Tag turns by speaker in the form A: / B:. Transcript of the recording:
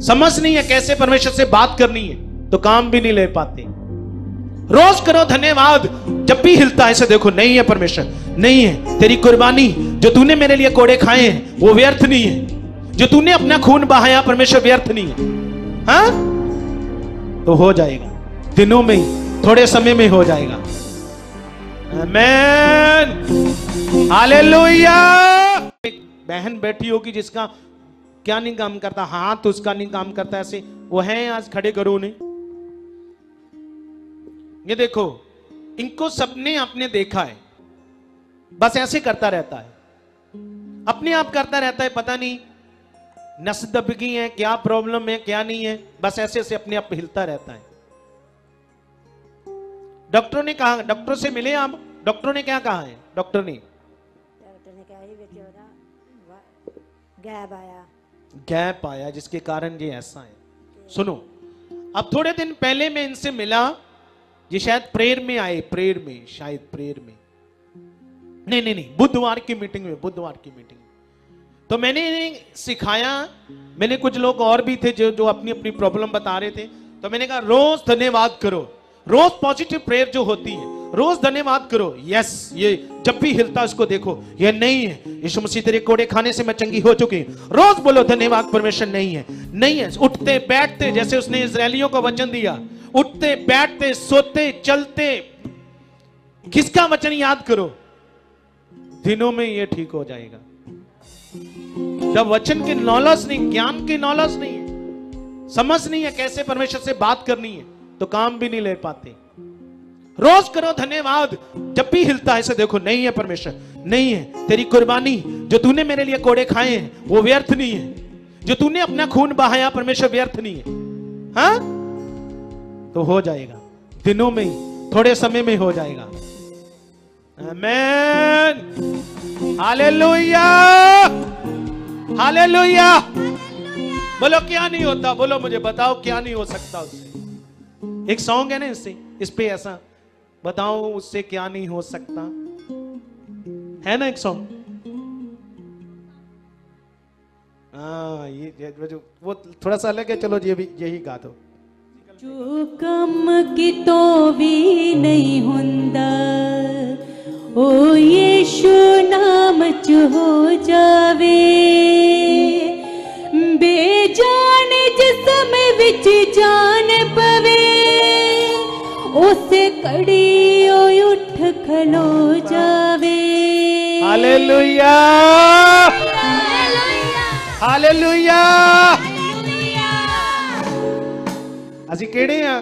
A: समझ नहीं है कैसे परमेश्वर से बात करनी है तो काम भी नहीं ले पाते। रोज करो धन्यवाद, जब भी हिलता है देखो, नहीं है परमेश्वर, नहीं है। तेरी कुर्बानी, जो तूने मेरे लिए कोड़े खाए हैं, वो व्यर्थ नहीं है। जो तूने अपना खून बहाया, परमेश्वर व्यर्थ नहीं है। हाँ? तो हो जाएगा। दिनों में ही, थोड़े समय में हो जाएगा। बहन बैठी होगी जिसका क्या नहीं काम करता? हाथ उसका नहीं काम करता ऐसे? वो है आज खड़े करो ने ये देखो, इनको सबने आपने देखा है। बस ऐसे करता रहता है। अपने आप करता रहता है, पता नहीं नस दबगी है, क्या प्रॉब्लम है, क्या नहीं है। बस ऐसे ऐसे अपने आप हिलता रहता है। डॉक्टरों ने कहा, डॉक्टर से मिले आप? डॉक्टरों ने क्या कहा है? डॉक्टर ने?
B: डॉक्टर ने कहा गैप आया।
A: गैप आया जिसके कारण ये ऐसा है। सुनो, अब थोड़े दिन पहले मैं इनसे मिला, ये शायद प्रेयर में आए, प्रेयर में, शायद प्रेयर में। नहीं नहीं नहीं, बुधवार की मीटिंग में, बुधवार की मीटिंग में। तो मैंने सिखाया, मैंने कुछ लोग और भी थे जो जो अपनी अपनी प्रॉब्लम बता रहे थे। तो मैंने कहा, रोज धन्यवाद करो, रोज पॉजिटिव प्रेयर जो होती है रोज धन्यवाद करो। यस ये जब भी हिलता उसको देखो। ये नहीं है। यीशु मसीह तेरे कोड़े खाने से मैं चंगी हो चुकी रोज बोलो, धन्यवाद, परमेश्वर, नहीं है। नहीं है। उठते, बैठते, जैसे उसने इसराइलियों को वचन दिया। उठते, बैठते, सोते, चलते। किसका वचन याद करो? दिनों में ये ठीक हो जाएगा। जब वचन की नॉलेज नहीं, ज्ञान की नॉलेज नहीं है। समझ नहीं है कैसे परमेश्वर से बात करनी है तो काम भी नहीं ले पाते। रोज करो धन्यवाद। जब भी हिलता है ऐसे देखो, नहीं है परमेश्वर, नहीं है। तेरी कुर्बानी, जो तूने मेरे लिए कोड़े खाए हैं, वो व्यर्थ नहीं है। जो तूने अपना खून बहाया, परमेश्वर व्यर्थ नहीं है। हाँ? तो हो जाएगा। दिनों में ही, थोड़े समय में हो जाएगा। आमेन हालेलुया हालेलुया बोलो, क्या नहीं होता? बोलो मुझे बताओ, क्या नहीं हो सकता उससे? एक सॉन्ग है ना इससे, इस पे ऐसा। बताओ उससे क्या नहीं हो सकता। है ना एक सॉन्ग हाँ, ये जो वो थोड़ा सा अलग है, चलो ये भी यही गा दो।
C: जो कम की तो भी नहीं हुंदा, ओ यीशु नाम च हो जावे। बेजान जिसम विच जान पवे, उसे कड़ी
A: हालेलुया ਹਾਲੇਲੂਇਆ ਅਸੀਂ ਕਿਹੜੇ ਆ